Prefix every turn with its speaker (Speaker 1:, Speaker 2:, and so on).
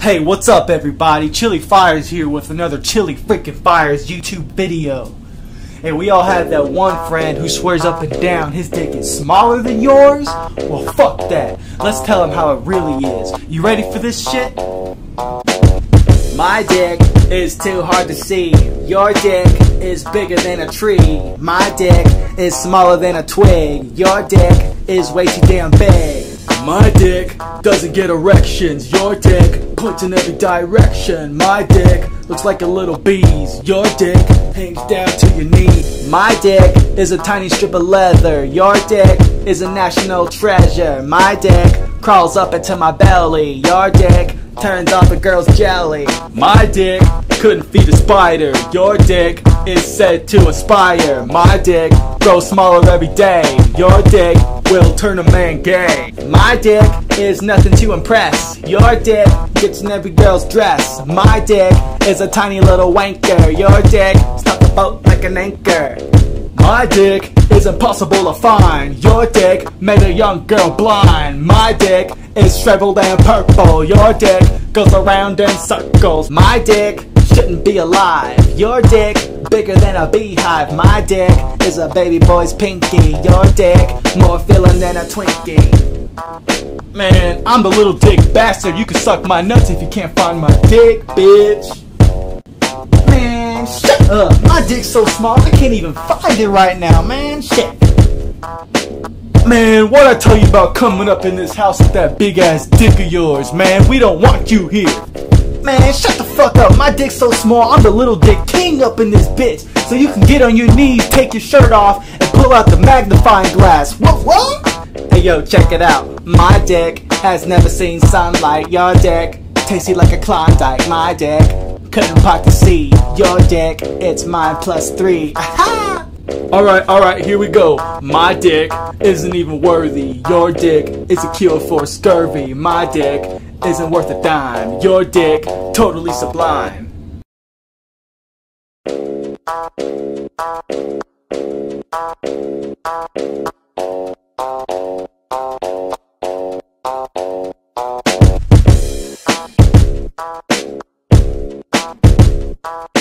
Speaker 1: Hey, what's up, everybody? Chilli Fires here with another Chilli Freaking Fires YouTube video. And we all have that one friend who swears up and down his dick is smaller than yours? Well, fuck that. Let's tell him how it really is. You ready for this shit? My dick is too hard to see. Your dick is bigger than a tree. My dick is smaller than a twig. Your dick is way too damn big. My dick doesn't get erections. Your dick points in every direction. My dick looks like a little bee's. Your dick hangs down to your knee. My dick is a tiny strip of leather. Your dick is a national treasure. My dick crawls up into my belly. Your dick turns off a girl's jelly. My dick couldn't feed a spider. Your dick is said to aspire. My dick grows smaller every day. Your dick will turn a man gay. My dick is nothing to impress. Your dick gets in every girl's dress. My dick is a tiny little wanker. Your dick stops the boat like an anchor. My dick is impossible to find. Your dick made a young girl blind. My dick is shriveled and purple. Your dick goes around in circles. My dick shouldn't be alive. Your dick bigger than a beehive. My dick is a baby boy's pinky. Your dick more feeling than a Twinkie. Man, I'm the little dick bastard. You can suck my nuts if you can't find my dick, bitch. Man, shut up. My dick's so small I can't even find it right now, man. Shit. Man, what I tell you about coming up in this house with that big ass dick of yours, man? We don't want you here. Man, shut the fuck up. My dick's so small, I'm the little dick king up in this bitch. So you can get on your knees, take your shirt off, and pull out the magnifying glass. What, what? Hey yo, check it out. My dick has never seen sunlight. Your dick tasty like a Klondike. My dick couldn't part the sea. Your dick, it's mine plus three. Alright, alright, here we go. My dick isn't even worthy. Your dick is a cure for scurvy. My dick isn't worth a dime. Your dick, totally sublime. Thank